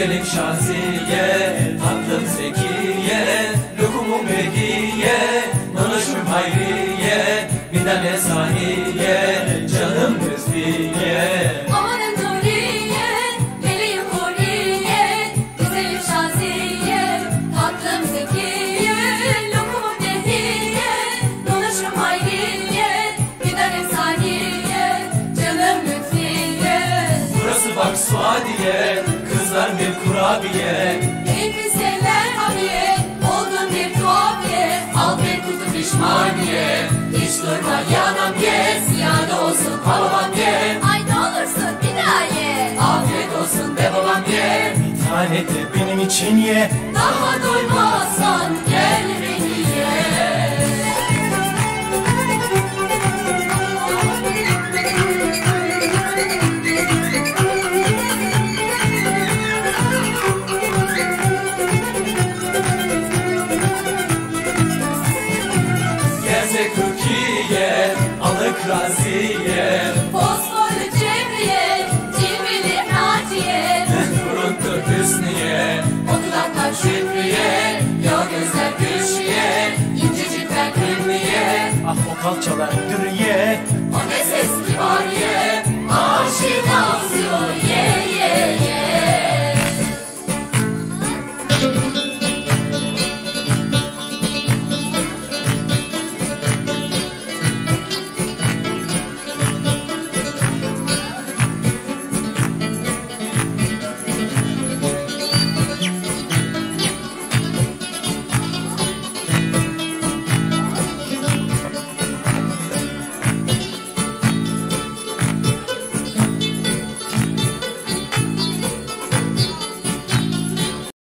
Güzelim Şaziye, tatlım Zekiye Lokumum Hediye, danışım Hayriye Bir tane saniye, canım bak Suadiye, kızlar bir kurabiye. Elbiseler abiye, oldun bir tuhafiye, al bir kutu pişmaniye, hiç durma yanam ye, ziyade olsun babam ye. Ay ne olursun bir daha ye, afiyet olsun be babam ye. Bir tane de benim için ye. Daha doymazsan Faruk Raziye Bosfor Cemriye Cemili Hatiye Nurundur Hüsniye. Okulaklar Şükrüye Yol gözler Gülşiye İncecikler Kırmiye Ah o kalçalar Dürüye O ne ses kibariye Aşina Ziyo Ye ye ye.